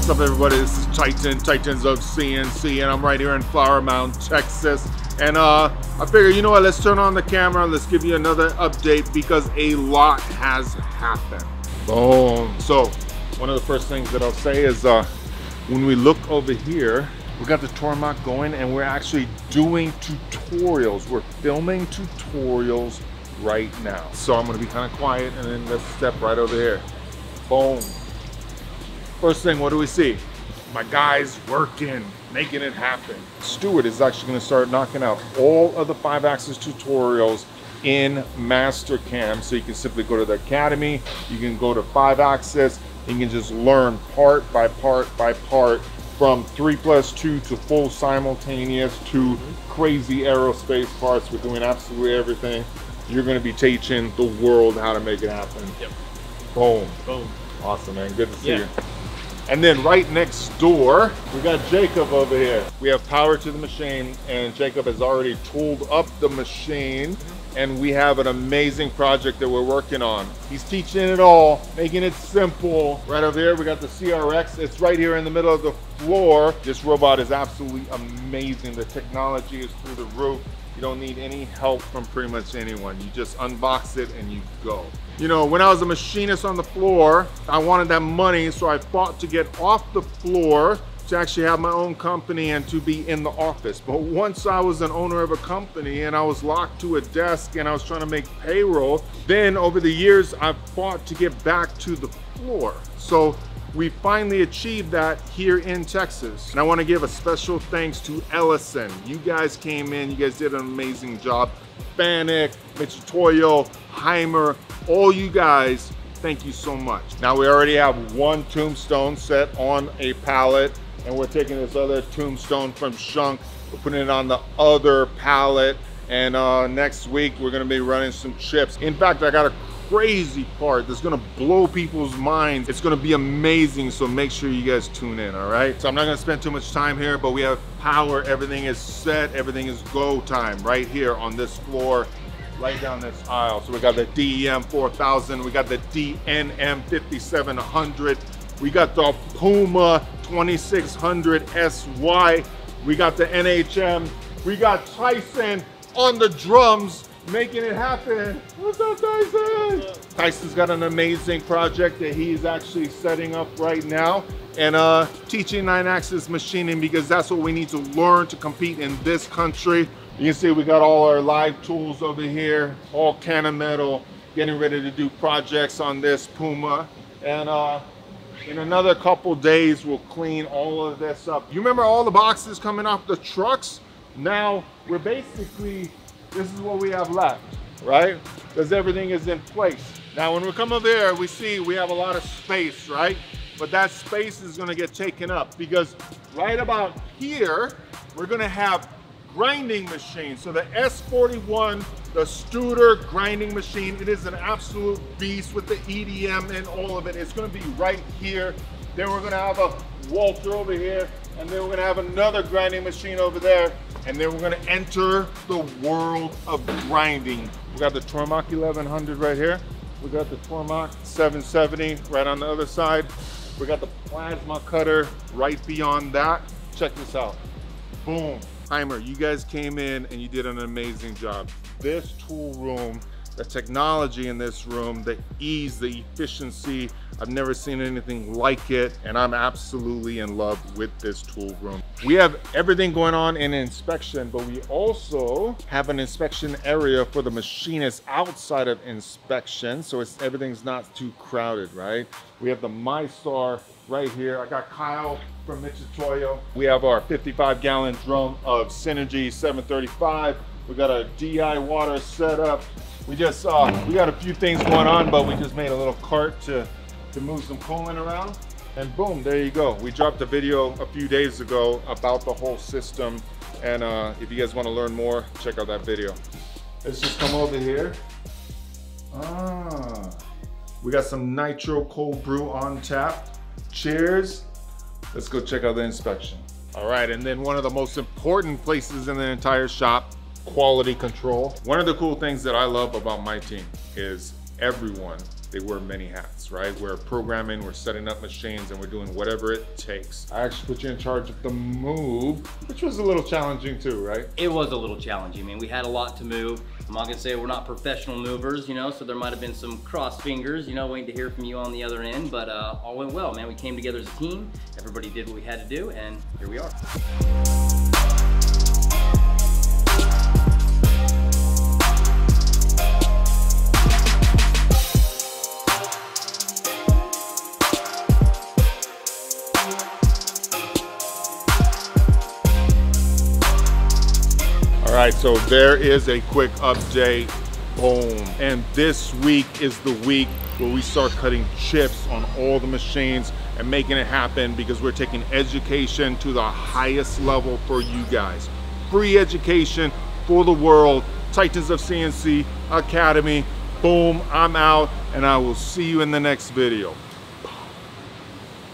What's up everybody, this is Titan, Titans of CNC, and I'm right here in Flower Mound, Texas. And uh, I figure, you know what, let's turn on the camera, let's give you another update because a lot has happened. Boom. So, one of the first things that I'll say is uh, when we look over here, we got the Tormach going and we're actually doing tutorials. We're filming tutorials right now. So I'm gonna be kind of quiet and then let's step right over here. Boom. First thing, what do we see? My guy's working, making it happen. Stuart is actually gonna start knocking out all of the five axis tutorials in Mastercam. So you can simply go to the Academy, you can go to five axis, you can just learn part by part by part from three plus two to full simultaneous to mm-hmm. crazy aerospace parts. We're doing absolutely everything. You're going to be teaching the world how to make it happen. Yep. Boom. Boom. Awesome, man. Good to see Yeah. you. And then right next door, we got Jacob over here. We have power to the machine, and Jacob has already tooled up the machine. And we have an amazing project that we're working on. He's teaching it all, making it simple. Right over here, we got the CRX. It's right here in the middle of the floor. This robot is absolutely amazing. The technology is through the roof. You don't need any help from pretty much anyone. You just unbox it and you go. You know, when I was a machinist on the floor, I wanted that money, so I fought to get off the floor to actually have my own company and to be in the office. But once I was an owner of a company and I was locked to a desk and I was trying to make payroll, then over the years, I fought to get back to the floor. So we finally achieved that here in Texas. And I wanna give a special thanks to Ellison. You guys came in, you guys did an amazing job. Fanuc, Mitchell Haimer, all you guys, thank you so much. Now we already have one tombstone set on a pallet and we're taking this other tombstone from Schunk, we're putting it on the other pallet and uh, next week we're gonna be running some chips. In fact, I got a crazy part that's gonna blow people's minds. It's gonna be amazing, so make sure you guys tune in, all right? So I'm not gonna spend too much time here, but we have power, everything is set, everything is go time right here on this floor, right down this aisle. So we got the DNM 4000, we got the DNM 5700, we got the Puma 2600 SY, we got the NHM, we got Tyson on the drums making it happen. What's up, Tyson? Tyson's got an amazing project that he's actually setting up right now and uh, teaching nine axis machining because that's what we need to learn to compete in this country. You can see we got all our live tools over here, all Kennametal, getting ready to do projects on this Puma. And uh, in another couple days, we'll clean all of this up. You remember all the boxes coming off the trucks? Now we're basically, this is what we have left, right? Because everything is in place. Now when we come over here, we see we have a lot of space, right? But that space is gonna get taken up because right about here, we're gonna have grinding machine. So the S41, the Studer grinding machine, it is an absolute beast with the EDM and all of it. It's gonna be right here. Then we're gonna have a Walter over here, and then we're gonna have another grinding machine over there, and then we're gonna enter the world of grinding. We got the Tormach 1100 right here. We got the Tormach 770 right on the other side. We got the plasma cutter right beyond that. Check this out. Boom. Haimer, you guys came in and you did an amazing job. This tool room, the technology in this room, the ease, the efficiency, I've never seen anything like it, and I'm absolutely in love with this tool room. We have everything going on in inspection, but we also have an inspection area for the machinists outside of inspection, so it's everything's not too crowded, right? We have the MiSTAR right here. I got Kyle from Mitutoyo. We have our 55 gallon drum of Synergy 735. We got a DI water setup. We just, uh, we got a few things going on, but we just made a little cart to, to move some coolant around. And boom, there you go. We dropped a video a few days ago about the whole system. And uh, if you guys wanna learn more, check out that video. Let's just come over here. Ah, we got some nitro cold brew on tap. Cheers. Let's go check out the inspection. All right, and then one of the most important places in the entire shop, quality control. One of the cool things that I love about my team is everyone they wear many hats, right? We're programming, we're setting up machines, and we're doing whatever it takes. I actually put you in charge of the move, which was a little challenging too, right? It was a little challenging. I mean, we had a lot to move. I'm not gonna say we're not professional movers, you know, so there might have been some cross fingers, you know, waiting to hear from you on the other end, but uh, all went well, man. We came together as a team, everybody did what we had to do, and here we are. Right, so there is a quick update. Boom. And this week is the week where we start cutting chips on all the machines and making it happen because we're taking education to the highest level for you guys. Free education for the world. Titans of CNC Academy. Boom, I'm out and I will see you in the next video.